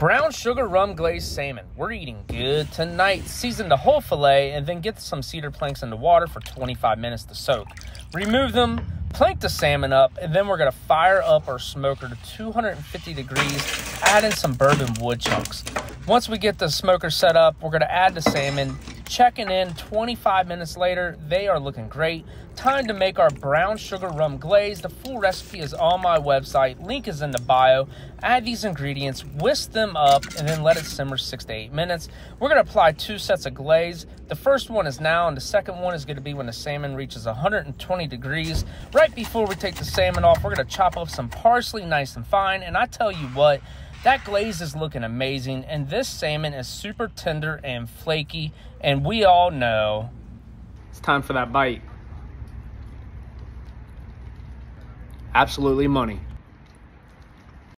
Brown sugar rum glazed salmon. We're eating good tonight. Season the whole filet and then get some cedar planks in the water for 25 minutes to soak. Remove them, plank the salmon up, and then we're gonna fire up our smoker to 250 degrees, add in some bourbon wood chunks. Once we get the smoker set up, we're gonna add the salmon, checking in 25 minutes later. They are looking great. Time to make our brown sugar rum glaze. The full recipe is on my website. Link is in the bio. Add these ingredients, whisk them up, and then let it simmer six to eight minutes. We're going to apply two sets of glaze. The first one is now, and the second one is going to be when the salmon reaches 120 degrees. Right before we take the salmon off, we're going to chop up some parsley nice and fine. And I tell you what, that glaze is looking amazing, and this salmon is super tender and flaky, and we all know it's time for that bite. Absolutely money.